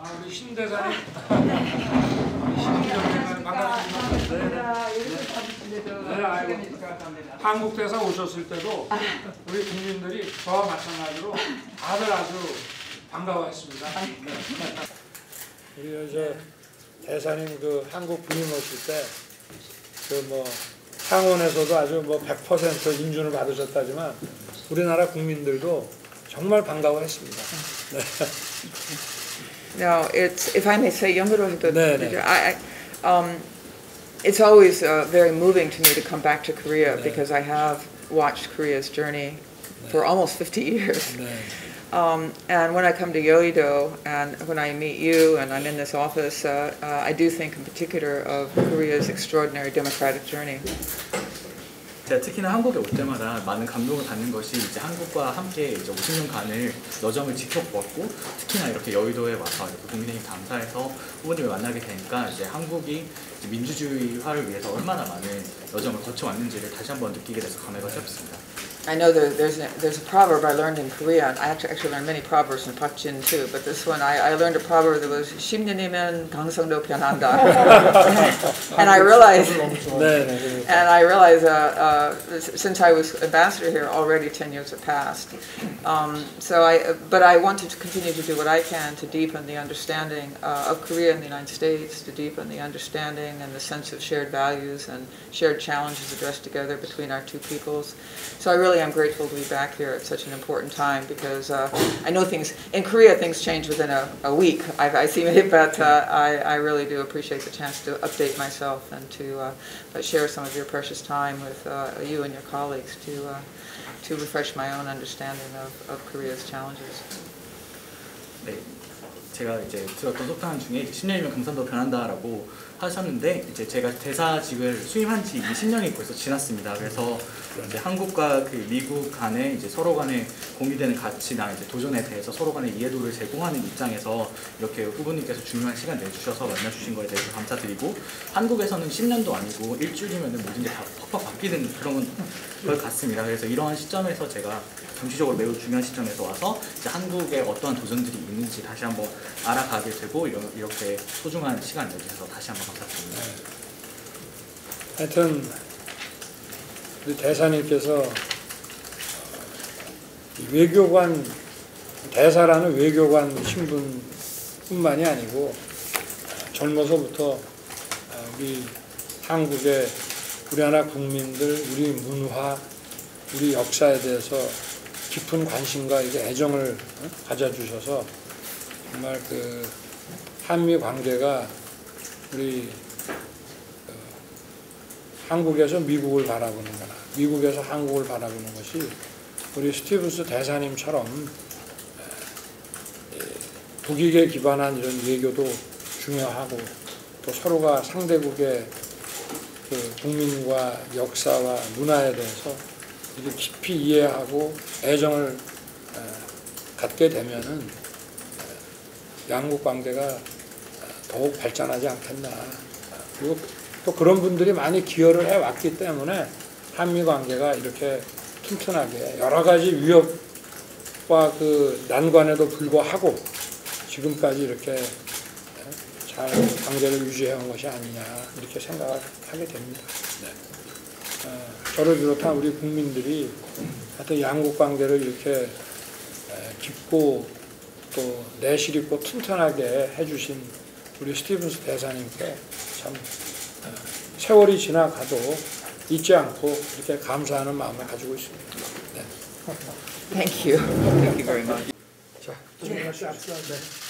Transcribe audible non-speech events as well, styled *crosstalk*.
아, 우리 신 대사님. 신대사님 반갑습니다. 네, 아이고. 한국 대사 오셨을 때도 우리 국민들이 저와 마찬가지로 다들 아주 반가워했습니다. 네. 우리 저 대사님 그 한국 부임 오실 때 그 뭐 상원에서도 아주 뭐 100% 인준을 받으셨다지만 우리나라 국민들도 정말 반가워했습니다. 네. No, it's, if I may say, 연구로도, 네, 네. I, I, um, it's always uh, very moving to me to come back to Korea 네. because I have watched Korea's journey for almost 50 years. 네. Um, and when I come to Yoido and when I meet you and I'm in this office, uh, uh, I do think in particular of Korea's extraordinary democratic journey. 제가 특히나 한국에 올 때마다 많은 감동을 받는 것이 이제 한국과 함께 이제 50년간을 여정을 지켜보았고 특히나 이렇게 여의도에 와서 이렇게 국민의힘 당사에서 후보님을 만나게 되니까 이제 한국이 이제 민주주의화를 위해서 얼마나 많은 여정을 거쳐왔는지를 다시 한번 느끼게 돼서 감회가 새롭습니다. I know that there's a, there's a proverb I learned in Korea. and I actually, actually learned many proverbs in Pakchin too, but this one I, I learned a proverb that was 10년이면 강성도 변한다. *laughs* and I realized *laughs* 네, 네. And I realize, uh, uh, s- since I was ambassador here, already 10 years have passed. Um, so I, but I wanted to continue to do what I can to deepen the understanding uh, of Korea and the United States, to deepen the understanding and the sense of shared values and shared challenges addressed together between our two peoples. So I really am grateful to be back here at such an important time because uh, I know things, in Korea, things change within a, a week. I've, I see it, *laughs* but uh, I, I really do appreciate the chance to update myself and to uh, uh, share some of your precious time with uh, you and your colleagues to, uh, to refresh my own understanding of, of Korea's challenges. 네, 제가 이제 들었던 소탕 중에 10년이면 강산도 변한다라고 하셨는데 이제 제가 대사직을 수임한 지 20년이 벌써 지났습니다. 그래서 이제 한국과 그 미국 간에 이제 서로 간에 공유되는 가치나 이제 도전에 대해서 서로 간의 이해도를 제공하는 입장에서 이렇게 후보님께서 중요한 시간 내주셔서 만나주신 거에 대해서 감사드리고 한국에서는 10년도 아니고 일주일이면 모든 게 다 팍팍 바뀌는 그런 걸 같습니다. 그래서 이러한 시점에서 제가 정치적으로 매우 중요한 시점에서 와서 한국에 어떠한 도전들이 있는지 다시 한번 알아가게 되고 이런- 이렇게 소중한 시간 내주셔서 다시 한번 감사드립니다. 하여튼 우리 대사님께서 이 외교관 대사라는 외교관 신분뿐만이 아니고 젊어서부터 우리 한국의 우리 나라 국민들 우리 문화 우리 역사에 대해서 깊은 관심과 이게 애정을 어, 가져주셔서 정말 그 한미 관계가 우리 한국에서 미국을 바라보는 거나 미국에서 한국을 바라보는 것이 우리 스티브스 대사님처럼 에, 북익에 기반한 이런 외교도 중요하고 또 서로가 상대국의 그 국민과 역사와 문화에 대해서 이렇게 깊이 이해하고 애정을 에, 갖게 되면은 에, 양국 관계가 더욱 발전하지 않겠나. 그리고 또 그런 분들이 많이 기여를 해왔기 때문에 한미 관계가 이렇게 튼튼하게 여러 가지 위협과 그 난관에도 불구하고 지금까지 이렇게 잘 관계를 유지해온 것이 아니냐 이렇게 생각을 하게 됩니다. 네. 어, 저를 비롯한 우리 국민들이 하여튼 양국 관계를 이렇게 에, 깊고 또 내실 있고 튼튼하게 해주신 우리 스티븐스 대사님께 참 어, 세월이 지나가도 잊지 않고 이렇게 감사하는 마음을 가지고 있습니다. 네. Thank you. Thank you very much. 자, 네.